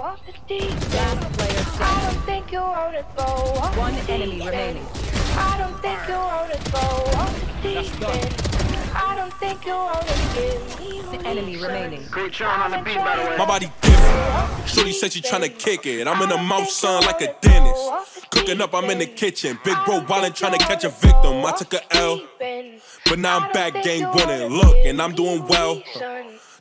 off the end. Last player I don't think you wanna go off One the enemy deep remaining. I don't think you wanna go off the end. I don't think you wanna give me The enemy remaining. Great on the beat, by the way. My body different. Shorty said she tryna kick it. I'm in the mouth, son, like a dentist. Cooking up, I'm in the kitchen. Big bro wildin' tryna catch a victim. I took a L, but now I'm back, gang winning. Look, and I'm doing well.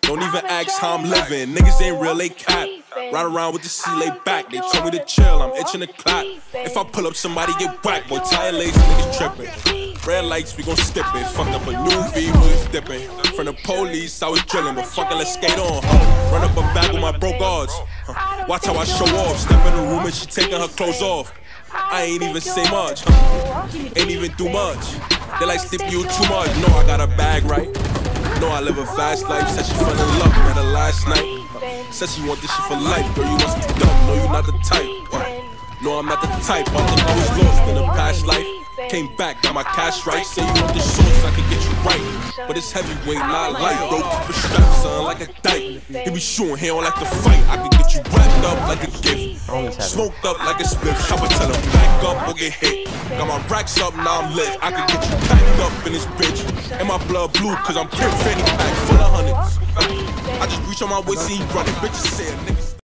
Don't even ask how I'm living. Niggas ain't real, they cap. Ride around with the C lay back. They told me to chill, I'm itching the clock. If I pull up, somebody get whacked. Boy, tire lazy niggas tripping. Red lights, we gon' skip it. Fucked up a new V, we was dipping. From the police, I was drilling, but fucking let's skate on. Huh? Run up a bag with my broke odds. Huh? Watch how I show off. Step in the room and she taking her clothes off. I ain't even say much. Huh? Ain't even do much. They like slip you too much. No, I got a bag right. No, I live a fast life. Said she fell in love with her last night. Said she want this shit for life. Girl, you must be dumb. No, you not the type. What? No, I'm not the type. I think I was lost in a past life. Came back, got my cash right. Say you want the sauce, But it's heavyweight, not oh light. Bro, a strap, son, like a dyke. He be shooting, he don't like to fight. I can get you wrapped up like a gift. Smoked up like a spliff. I would tell him back up or get hit. Got my racks up, now I'm lit. I can get you packed up in this bitch. And my blood blue, cause I'm pure fanny pack full of hundreds. I just reach on my waist and he running. Bitches say a nigga.